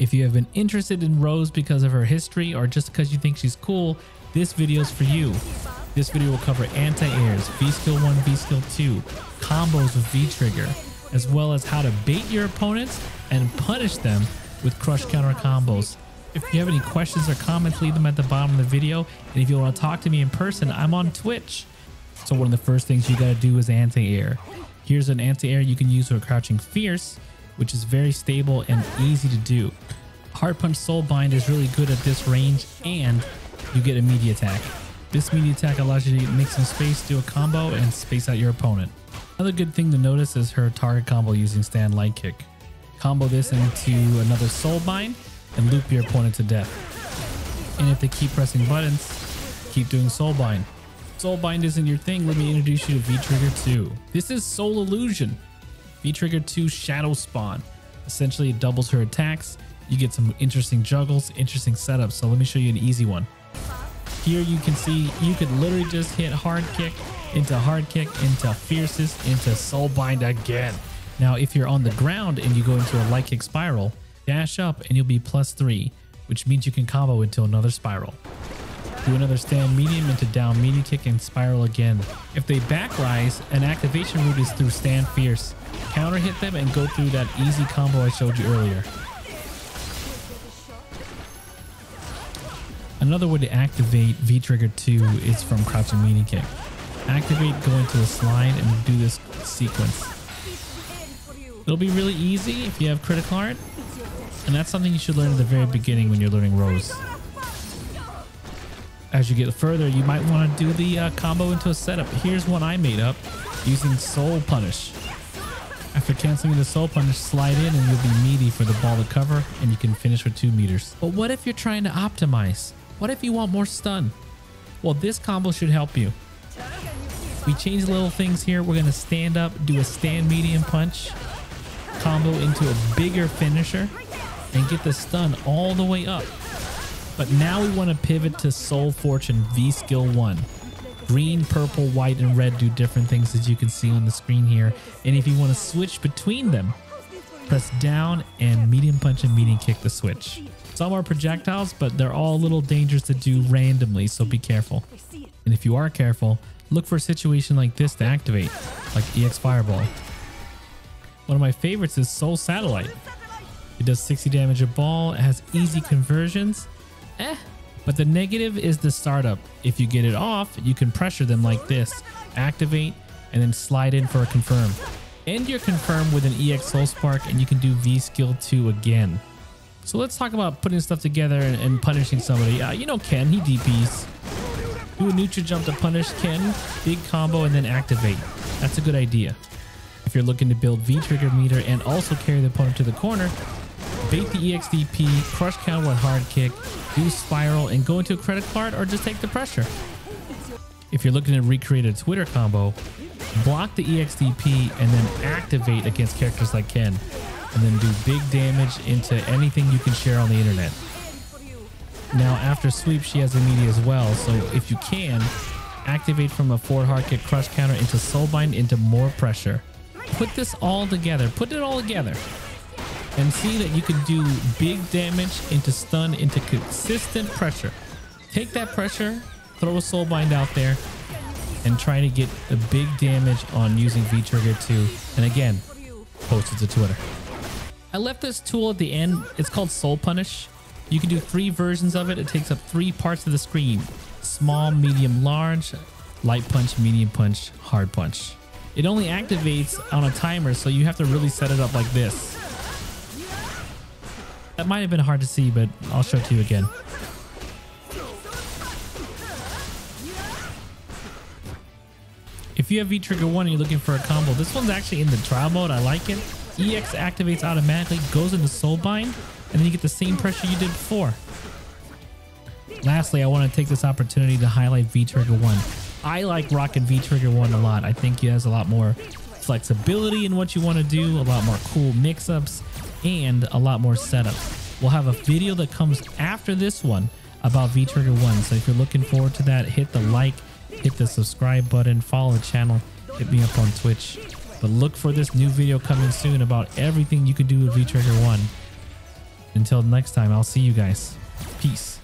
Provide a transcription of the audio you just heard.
If you have been interested in Rose because of her history or just because you think she's cool, this video is for you. This video will cover anti-airs, V-Skill 1, V-Skill 2, combos with V-Trigger, as well as how to bait your opponents and punish them with crush counter combos. If you have any questions or comments, leave them at the bottom of the video. And if you want to talk to me in person, I'm on Twitch. So one of the first things you got to do is anti-air. Here's an anti-air you can use for crouching fierce, which is very stable and easy to do. Hard Punch Soul Bind is really good at this range and you get a meaty attack. This meaty attack allows you to make some space, do a combo, and space out your opponent. Another good thing to notice is her target combo using stand light kick. Combo this into another soul bind and loop your opponent to death. And if they keep pressing buttons, keep doing soul bind. Soul bind isn't your thing, let me introduce you to V-Trigger 2. This is Soul Illusion. V-Trigger 2 Shadow Spawn. Essentially it doubles her attacks. You get some interesting juggles, interesting setups. So let me show you an easy one. Here you can see you could literally just hit hard kick into hard kick into fiercest into soul bind again. Now, if you're on the ground and you go into a light kick spiral, dash up and you'll be plus three, which means you can combo into another spiral. Do another stand medium into down medium kick and spiral again. If they back rise, an activation route is through stand fierce. Counter hit them and go through that easy combo I showed you earlier. Another way to activate V-Trigger 2 is from crouching medium kick. Activate, go into a slide, and do this sequence. It'll be really easy if you have critical art, and that's something you should learn at the very beginning when you're learning Rose. As you get further, you might want to do the uh, combo into a setup. Here's one I made up using Soul Punish. After canceling the Soul Punish, slide in and you'll be meaty for the ball to cover and you can finish with 2 meters. But what if you're trying to optimize? What if you want more stun? Well, this combo should help you. We change little things here. We're going to stand up, do a stand medium punch, combo into a bigger finisher, and get the stun all the way up. But now we want to pivot to Soul Fortune V Skill 1. Green, purple, white, and red do different things as you can see on the screen here. And if you want to switch between them, press down and medium punch and medium kick the switch. Some are projectiles, but they're all little dangerous to do randomly, so be careful. And if you are careful, look for a situation like this to activate, like EX Fireball. One of my favorites is Soul Satellite. It does 60 damage a ball, it has easy conversions. Eh, but the negative is the startup. If you get it off, you can pressure them like this, activate, and then slide in for a confirm. End your confirm with an EX Soul Spark and you can do V Skill 2 again. So let's talk about putting stuff together and, and punishing somebody. Uh, you know Ken, he DPs. Do a neutral jump to punish Ken, big combo, and then activate. That's a good idea. If you're looking to build V-trigger meter and also carry the opponent to the corner, bait the EXDP, crush counter with hard kick, do spiral, and go into a credit card or just take the pressure. If you're looking to recreate a Twitter combo, block the EXDP and then activate against characters like Ken and then do big damage into anything you can share on the internet. Now after sweep she has immediate as well so if you can activate from a forward hard kick crush counter into soulbind into more pressure. Put this all together, put it all together and see that you can do big damage into stun into consistent pressure. Take that pressure, throw a soul bind out there and try to get the big damage on using V-Trigger 2 and again post it to Twitter. I left this tool at the end. It's called Soul Punish. You can do three versions of it. It takes up three parts of the screen. Small, medium, large, light punch, medium punch, hard punch. It only activates on a timer, so you have to really set it up like this. That might have been hard to see, but I'll show it to you again. If you have V-Trigger 1 and you're looking for a combo, this one's actually in the trial mode. I like it. EX activates automatically, goes into Soulbind, and then you get the same pressure you did before. Lastly, I want to take this opportunity to highlight V-Trigger 1. I like rocking V-Trigger 1 a lot. I think he has a lot more flexibility in what you want to do, a lot more cool mix-ups, and a lot more setups. We'll have a video that comes after this one about V-Trigger 1. So if you're looking forward to that, hit the like, hit the subscribe button, follow the channel, hit me up on Twitch. But look for this new video coming soon about everything you can do with V-Trigger 1. Until next time, I'll see you guys. Peace.